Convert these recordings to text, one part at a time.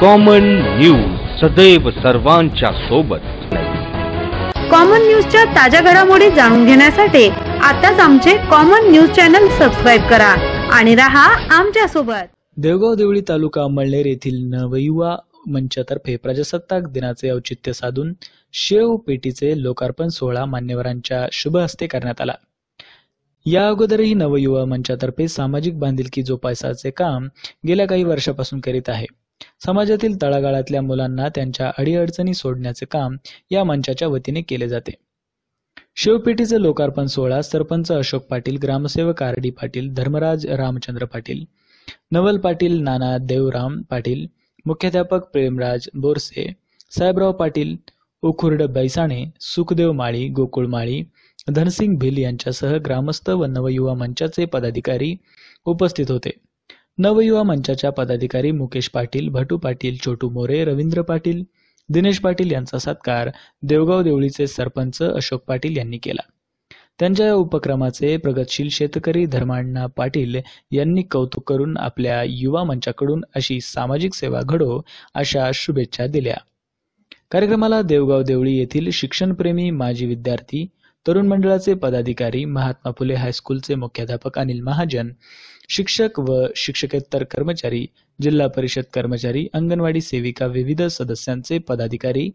Common news सदैव सर्वांच्या सोबत. कॉमन न्यूजच्या ताज्या घडामोडी जाणून घेण्यासाठी आताच आमचे कॉमन न्यूज चॅनल सबस्क्राईब करा आणि रहा आमच्यासोबत. देवगाव देवळी तालुका अमळनेर येथील नवयुवा मंचातर्फे प्रजासत्ताक दिनाचे औचित्य साधून शेव पेटीचे लोकार्पण सोहळा मान्यवरांच्या शुभ हस्ते करण्यात आला. या अगोदरही नवयुवा मंचातर्फे सामाजिक बांधिलकी जोपासाचे काम गेल्या काही वर्षापासून करीत आहे. समाजातील तळागाळातल्या मुलांना त्यांच्या अडीअडचणी सोडण्याचे काम या मंचाच्या वतीने केले जाते. शिवपेठीचे लोकार्पण सोहळा सरपंच अशोक पाटील ग्रामसेवक आर डी पाटील धर्मराज रामचंद्र पाटील नवल पाटील नाना देवराम पाटील मुख्याध्यापक प्रेमराज बोरसे साहेबराव पाटील उखुर्ड बैसाणे सुखदेव माळी गोकुळ माळी धनसिंग भिल यांच्यासह ग्रामस्थ व नवयुवा मंचाचे पदाधिकारी उपस्थित होते. नवयुवा मंचाच्या पदाधिकारी मुकेश पाटील भटू पाटील छोटू मोरे रवींद्र पाटील दिनेश पाटील यांचा सत्कार देवगाव देवळीचे सरपंच अशोक पाटील यांनी केला. त्यांच्या या उपक्रमाचे प्रगतशील शेतकरी धर्माण्णा पाटील यांनी कौतुक करून आपल्या युवा मंचाकडून अशी सामाजिक सेवा घडो अशा शुभेच्छा दिल्या. कार्यक्रमाला देवगाव देवळी येथील शिक्षणप्रेमी माजी विद्यार्थी तरुण मंडळाचे पदाधिकारी महात्मा फुले हायस्कूलचे मुख्याध्यापक अनिल महाजन शिक्षक व शिक्षकेतर कर्मचारी जिल्हा परिषद कर्मचारी अंगणवाडी सेविका विविध सदस्यांचे पदाधिकारी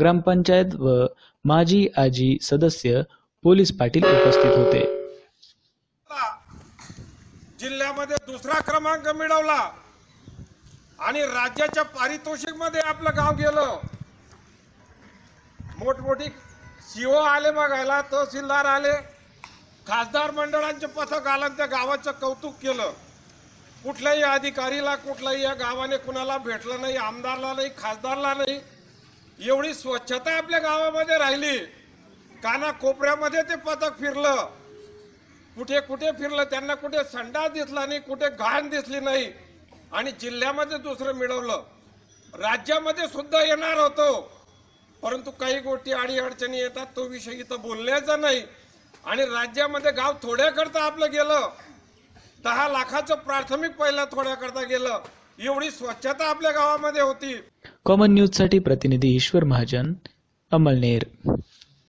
ग्रामपंचायत व माजी आजी सदस्य पोलीस पाटील उपस्थित होते. जिल्ह्यामध्ये दुसरा क्रमांक मिळवला आणि राज्याच्या पारितोषिकमध्ये आपलं गाव गेलं. मोठमोठी सीओ आले बघायला तहसीलदार आले. खासदार मंडळांचे पथक आलं आणि त्या गावाचं कौतुक केलं. कुठल्याही अधिकारीला कुठल्याही या गावाने कुणाला भेटलं नाही आमदारला नाही खासदारला नाही. एवढी स्वच्छता आपल्या गावामध्ये राहिली. काना कोपऱ्यामध्ये ते पथक फिरलं. कुठे कुठे फिरलं त्यांना कुठे संडास दिसला नाही कुठे घाण दिसली नाही. आणि जिल्ह्यामध्ये दुसरं मिळवलं. राज्यामध्ये सुद्धा येणार होतो. परंतु काही गोष्टी अडीअडचणी येतात तो विषय इथं बोलण्याचा नाही. आणि राज्यामध्ये गाव थोड्याकरता आपलं गेलं दहा लाखाचं प्राथमिक पहिल्या थोड्याकरता गेलं एवढी स्वच्छता आपल्या गावामध्ये होती. कॉमन न्यूजसाठी प्रतिनिधी ईश्वर महाजन अमळनेर.